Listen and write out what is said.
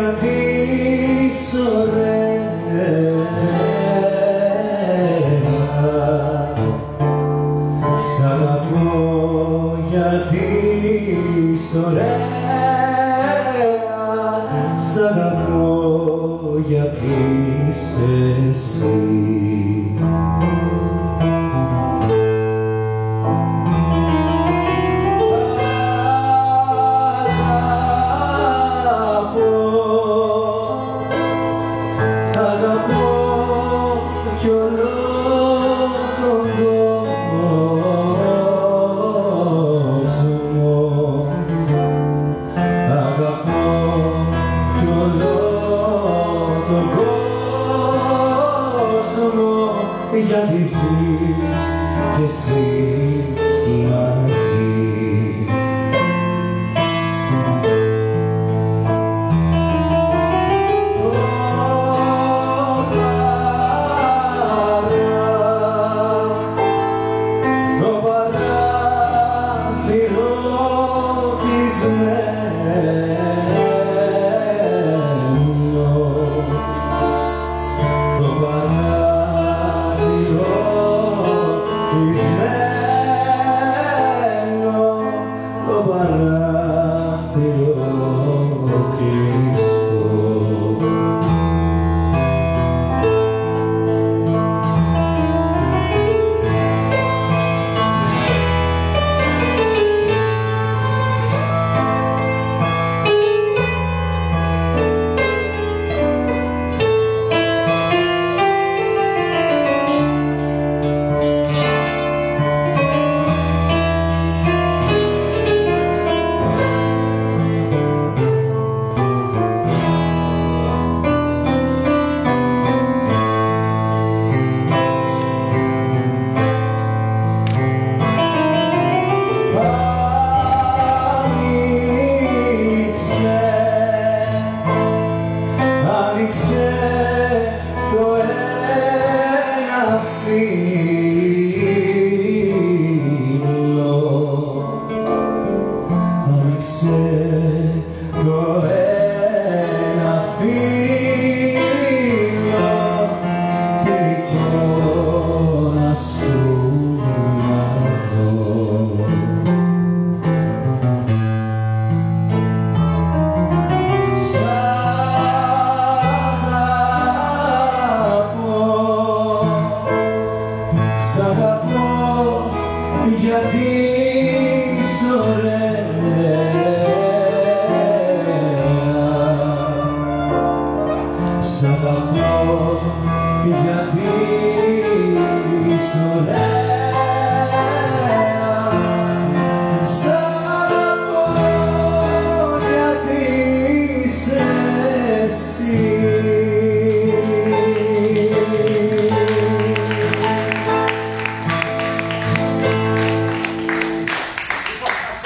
Σ' αγαπώ γιατί είσαι ωραία. Σ' αγαπώ γιατί είσαι ωραία. Σ' αγαπώ γιατί είσαι εσύ γιατί ζεις και εσύ μαζί. Κλεισμένο το παράθυρο κλεισμένο το παράθυρο say,